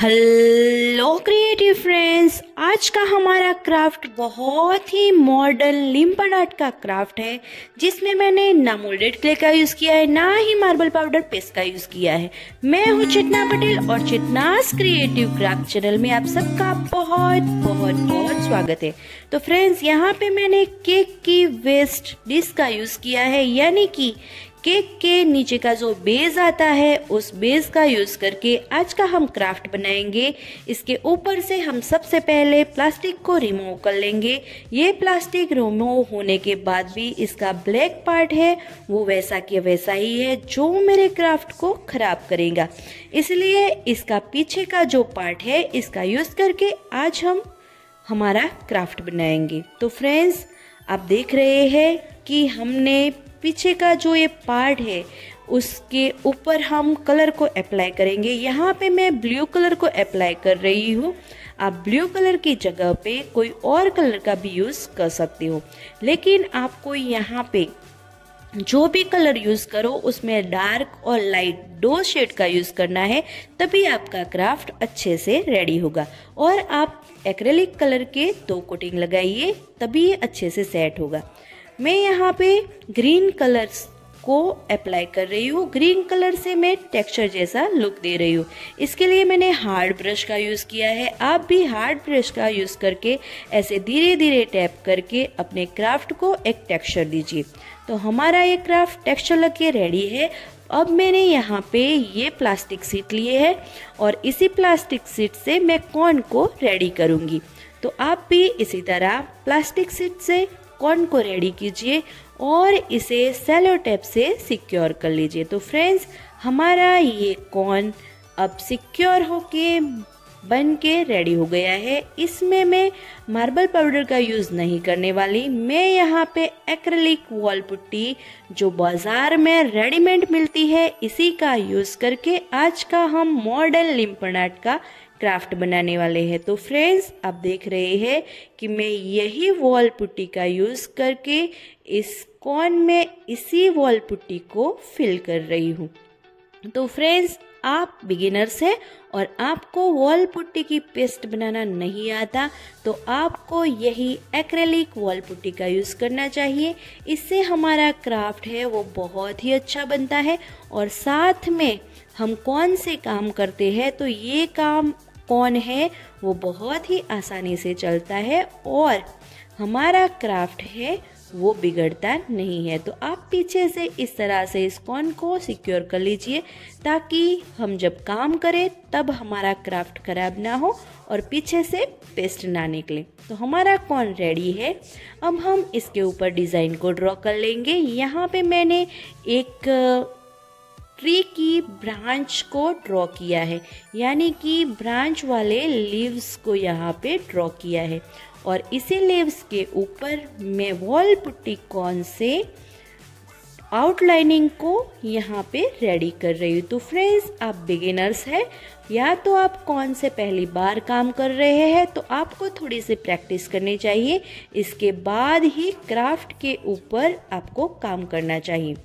Hello creative friends आज का हमारा क्राफ्ट बहुत ही मॉडर्न लिम्पन आर्ट का क्राफ्ट है, जिसमें मैंने ना मोल्डेड क्ले का यूज़ किया है, ना ही मार्बल पाउडर पेस्ट का यूज़ किया है। मैं हूँ चितना पटेल और चितनास क्रिएटिव क्राफ्ट चैनल में आप सबका बहुत बहुत बहुत स्वागत है। तो फ्रेंड्स यहाँ पे मैंने केक की वेस्ट डिश का यूज़ किया है, यानी कि केक के नीचे का जो बेस आता है, उस बेस का यूज़ करके आज का हम क्राफ्ट बनाएँगे। इसके ऊपर से हम सबसे पहले प्लास्टिक को रिमूव कर लेंगे। ये प्लास्टिक रिमूव होने के बाद भी इसका ब्लैक पार्ट है, वो वैसा के वैसा ही है, जो मेरे क्राफ्ट को खराब करेगा। इसलिए इसका पीछे का जो पार्ट है, इसका यूज़ करके आज हम हमारा क्राफ्ट बनाएँगे। तो फ्रेंड्स, आप देख रहे हैं कि हमने पीछे का जो ये पार्ट है, उसके ऊपर हम कलर को अप्लाई करेंगे। यहाँ पे मैं ब्लू कलर को अप्लाई कर रही हूँ। आप ब्लू कलर की जगह पे कोई और कलर का भी यूज़ कर सकते हो। लेकिन आपको यहाँ पे जो भी कलर यूज़ करो, उसमें डार्क और लाइट दो शेड का यूज़ करना है, तभी आपका क्राफ्ट अच्छे से रेडी होगा। और आप एक्रेलिक कलर के दो कोटिंग लगाइए, तभी ये अच्छे से सेट होगा। मैं यहाँ पे ग्रीन कलर्स को अप्लाई कर रही हूँ। ग्रीन कलर से मैं टेक्सचर जैसा लुक दे रही हूँ। इसके लिए मैंने हार्ड ब्रश का यूज़ किया है। आप भी हार्ड ब्रश का यूज़ करके ऐसे धीरे धीरे टैप करके अपने क्राफ्ट को एक टेक्सचर दीजिए। तो हमारा ये क्राफ्ट टेक्सचर लग के रेडी है। अब मैंने यहाँ पे ये प्लास्टिक सीट लिए है और इसी प्लास्टिक सीट से मैं कॉर्न को रेडी करूँगी। तो आप भी इसी तरह प्लास्टिक सीट से कॉर्न को रेडी कीजिए और इसे सेलो टेप से सिक्योर कर लीजिए। तो फ्रेंड्स हमारा ये कॉर्न अब सिक्योर होके बन के रेडी हो गया है। इसमें मैं मार्बल पाउडर का यूज़ नहीं करने वाली। मैं यहाँ पे एक्रेलिक वॉल पुट्टी जो बाज़ार में रेडीमेड मिलती है, इसी का यूज़ करके आज का हम मॉडर्न लिम्पनाट का क्राफ्ट बनाने वाले हैं। तो फ्रेंड्स, आप देख रहे हैं कि मैं यही वॉल पुट्टी का यूज़ करके इस कॉर्न में इसी वॉल पुट्टी को फिल कर रही हूँ। तो फ्रेंड्स, आप बिगिनर्स हैं और आपको वॉल पुट्टी की पेस्ट बनाना नहीं आता तो आपको यही एक्रेलिक वॉल पुट्टी का यूज़ करना चाहिए। इससे हमारा क्राफ्ट है, वो बहुत ही अच्छा बनता है और साथ में हम कौन से काम करते हैं तो ये काम कौन है, वो बहुत ही आसानी से चलता है और हमारा क्राफ्ट है, वो बिगड़ता नहीं है। तो आप पीछे से इस तरह से इस कॉन को सिक्योर कर लीजिए, ताकि हम जब काम करें, तब हमारा क्राफ्ट खराब ना हो और पीछे से पेस्ट ना निकले। तो हमारा कॉन रेडी है? अब हम इसके ऊपर डिज़ाइन को ड्रॉ कर लेंगे। यहाँ पे मैंने एक ट्री की ब्रांच को ड्रॉ किया है, यानी कि ब्रांच वाले लीव्स को यहाँ पे ड्रॉ किया है। और इसी लीव्स के ऊपर मैं वॉल पुट्टी कौन से आउटलाइनिंग को यहाँ पे रेडी कर रही हूँ। तो फ्रेंड्स, आप बिगिनर्स हैं, या तो आप कौन से पहली बार काम कर रहे हैं तो आपको थोड़ी सी प्रैक्टिस करनी चाहिए। इसके बाद ही क्राफ्ट के ऊपर आपको काम करना चाहिए।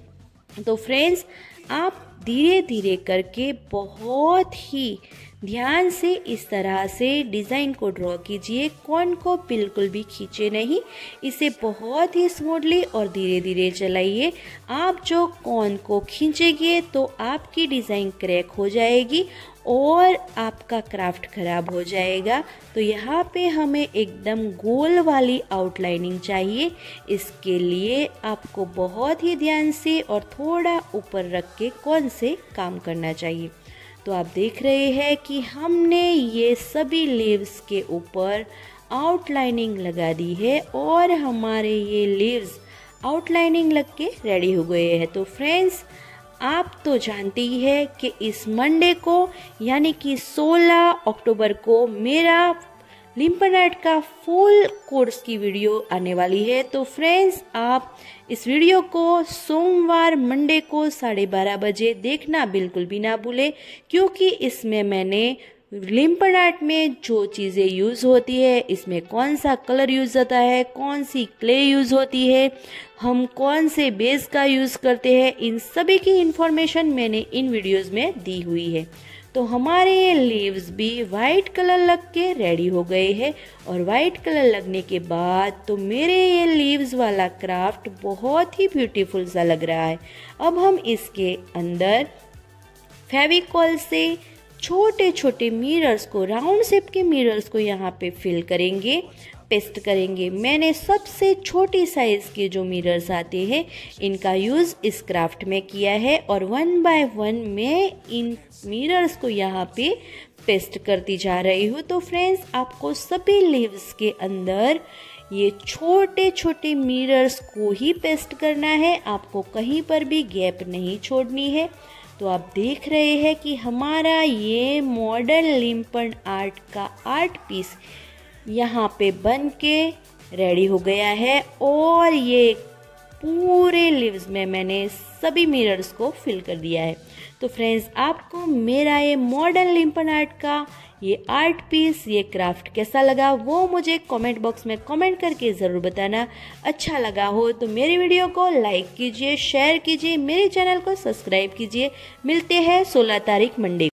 तो फ्रेंड्स, आप धीरे धीरे करके बहुत ही ध्यान से इस तरह से डिज़ाइन को ड्रॉ कीजिए। कौन को बिल्कुल भी खींचे नहीं। इसे बहुत ही स्मूथली और धीरे धीरे चलाइए। आप जो कौन को खींचेंगे तो आपकी डिज़ाइन क्रैक हो जाएगी और आपका क्राफ्ट ख़राब हो जाएगा। तो यहाँ पे हमें एकदम गोल वाली आउटलाइनिंग चाहिए। इसके लिए आपको बहुत ही ध्यान से और थोड़ा ऊपर रख के कौन से काम करना चाहिए। तो आप देख रहे हैं कि हमने ये सभी लीव्स के ऊपर आउटलाइनिंग लगा दी है और हमारे ये लीव्स आउटलाइनिंग लग के रेडी हो गए हैं। तो फ्रेंड्स, आप तो जानती ही है कि इस मंडे को, यानी कि 16 अक्टूबर को मेरा लिम्पनाइट का फुल कोर्स की वीडियो आने वाली है। तो फ्रेंड्स, आप इस वीडियो को सोमवार, मंडे को साढ़े बारह बजे देखना बिल्कुल भी ना भूले, क्योंकि इसमें मैंने लिम्पन आर्ट में जो चीज़ें यूज़ होती है, इसमें कौन सा कलर यूज़ होता है, कौन सी क्ले यूज़ होती है, हम कौन से बेस का यूज़ करते हैं, इन सभी की इन्फॉर्मेशन मैंने इन वीडियोस में दी हुई है। तो हमारे ये लीव्स भी वाइट कलर लग के रेडी हो गए हैं और वाइट कलर लगने के बाद तो मेरे ये लीव्स वाला क्राफ्ट बहुत ही ब्यूटीफुल सा लग रहा है। अब हम इसके अंदर फेविकॉल से छोटे छोटे मिरर्स को राउंड शेप के मिरर्स को यहाँ पे फिल करेंगे। पेस्ट करेंगे। मैंने सबसे छोटी साइज़ के जो मिरर्स आते हैं, इनका यूज़ इस क्राफ्ट में किया है और वन बाय वन मैं इन मिरर्स को यहाँ पे पेस्ट करती जा रही हूँ। तो फ्रेंड्स आपको सभी लीव्स के अंदर ये छोटे छोटे मिरर्स को ही पेस्ट करना है। आपको कहीं पर भी गैप नहीं छोड़नी है। तो आप देख रहे हैं कि हमारा ये मॉडल लिम्पन आर्ट का आर्ट पीस यहाँ पे बन के रेडी हो गया है और ये पूरे लिव्स में मैंने सभी मिरर्स को फिल कर दिया है। तो फ्रेंड्स आपको मेरा ये मॉडर्न लिम्पन आर्ट का ये आर्ट पीस ये क्राफ्ट कैसा लगा, वो मुझे कमेंट बॉक्स में कमेंट करके ज़रूर बताना। अच्छा लगा हो तो मेरी वीडियो को लाइक कीजिए शेयर कीजिए, मेरे चैनल को सब्सक्राइब कीजिए। मिलते हैं 16 तारीख मंडे।